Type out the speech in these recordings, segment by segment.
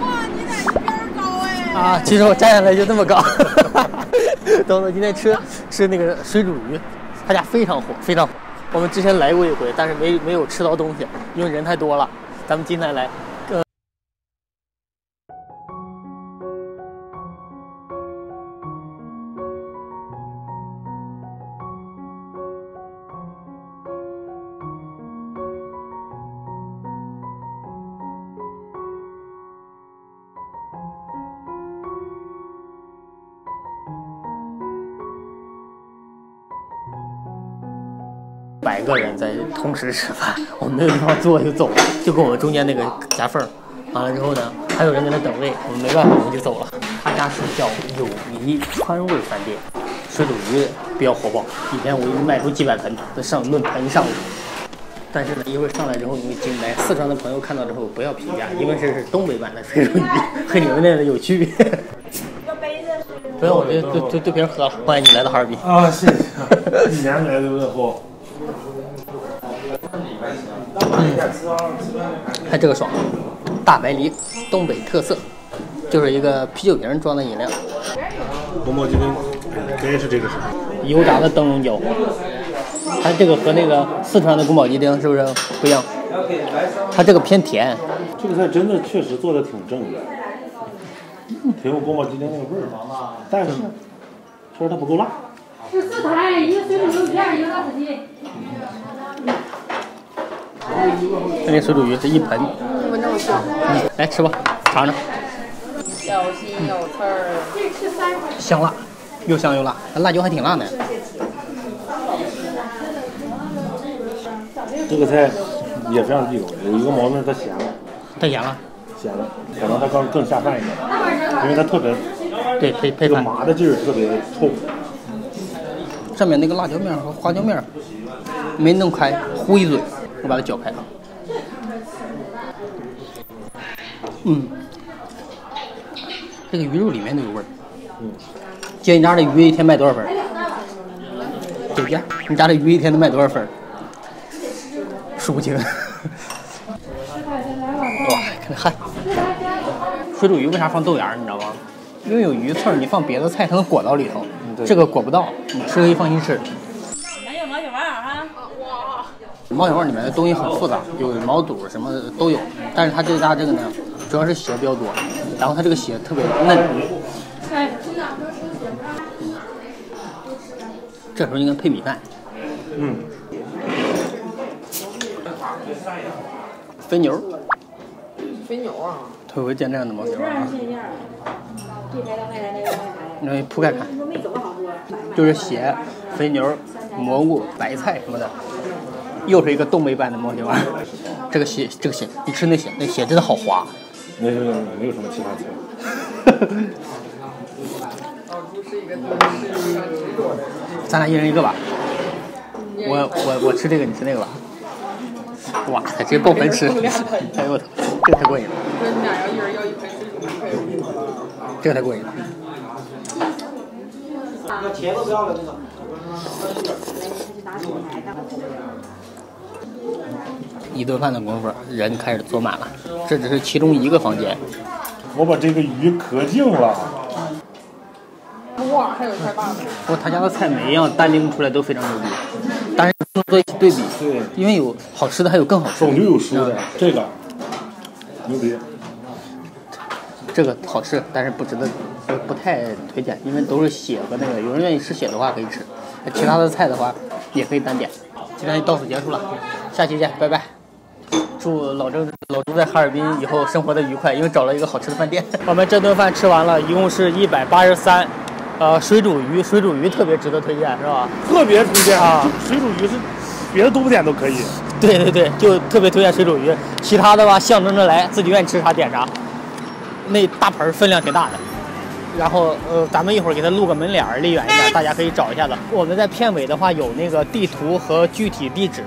哇，你咋一边高哎！啊，其实我站下来就这么高。东东今天吃吃那个水煮鱼，他家非常火，非常火。我们之前来过一回，但是没没有吃到东西，因为人太多了。咱们今天来，百个人在同时吃饭，我们没有地方坐就走了，就跟我们中间那个夹缝儿。完了之后呢，还有人在那等位，我们没办法，我们就走了。他家是叫友谊川味饭店，水煮鱼比较火爆，一天我一卖出几百盆，都上论盆上。但是呢，一会儿上来之后，因为进来四川的朋友看到之后不要评价，因为这是东北版的水煮鱼，和你们那的有区别。要杯子不用，我就对对对瓶喝了。欢迎你来到哈尔滨。啊，谢谢，一年来的问候。看这个爽，大白梨，东北特色，就是一个啤酒瓶装的饮料，宫保鸡丁，该是这个是吧？油炸的灯笼椒。它这个和那个四川的宫保鸡丁是不是不一样？它这个偏甜，这个菜真的确实做的挺正的，挺有宫保鸡丁那个味儿，但是确实它不够辣。是四台，一个水煮肉片，一个辣子鸡。那个水煮鱼是一盆，闻着我香，嗯，来吃吧，尝尝，小心有刺儿。香辣，又香又辣，辣椒还挺辣的。这个菜也非常地道，有一个毛病，它咸了，太咸了，咸了，可能它更更下饭一点，因为它特别对，配配这个饭。麻的劲儿特别冲。上面那个辣椒面和花椒面没弄开，糊一嘴，我把它搅开。嗯，这个鱼肉里面都有味儿。嗯，姐，你家的鱼一天卖多少份儿？姐姐，你家的鱼一天能卖多少份？数不清。哇，看那汗。水煮鱼为啥放豆芽儿？你知道吗？因为有鱼刺儿，你放别的菜它能裹到里头，对这个裹不到，你吃可以放心吃。还有毛小丸儿哈？毛血旺里面的东西很复杂，有毛肚什么的都有，但是它这家这个呢，主要是血比较多，然后它这个血特别嫩。这时候应该配米饭，嗯，肥牛，肥牛啊！头回见这样的毛小丸，这样，这台到那台，那台到那台。你铺盖看。就是血、肥牛、蘑菇、白菜什么的，又是一个东北版的毛小丸。这个血，这个血，你吃那血，那血真的好滑。那是没有什么其他菜。咱俩一人一个吧。我我我吃这个，你吃那个吧。哇塞，直接爆盆吃！哎呦我操，这个太过瘾了，不是你俩要一人要一盆水煮鱼配这个太过瘾了。一顿饭的功夫，人开始坐满了。这只是其中一个房间，我把这个鱼壳净了，哇，还有一块大的。不过他家的菜每一样单拎出来都非常牛逼，但是不能做一起对比，对，因为有好吃的，还有更好吃的。总就有输的。这个牛逼，这个好吃，但是不值得，不不太推荐，因为都是血和那个，有人愿意吃血的话可以吃，其他的菜的话也可以单点。今天就到此结束了，下期见，拜拜。祝老郑老朱在哈尔滨以后生活的愉快，因为找了一个好吃的饭店。我们这顿饭吃完了，一共是一百八十三，呃，水煮鱼，水煮鱼特别值得推荐，是吧？特别推荐啊！水煮鱼是别的都不点都可以。对对对，就特别推荐水煮鱼，其他的吧象征着来，自己愿意吃啥点啥。那大盆儿分量挺大的，然后呃，咱们一会儿给他录个门脸儿，离远一点，大家可以找一下子。我们在片尾的话有那个地图和具体地址，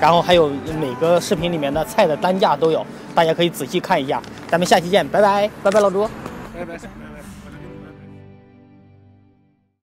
然后还有每个视频里面的菜的单价都有，大家可以仔细看一下。咱们下期见，拜拜，拜拜，老朱。拜拜。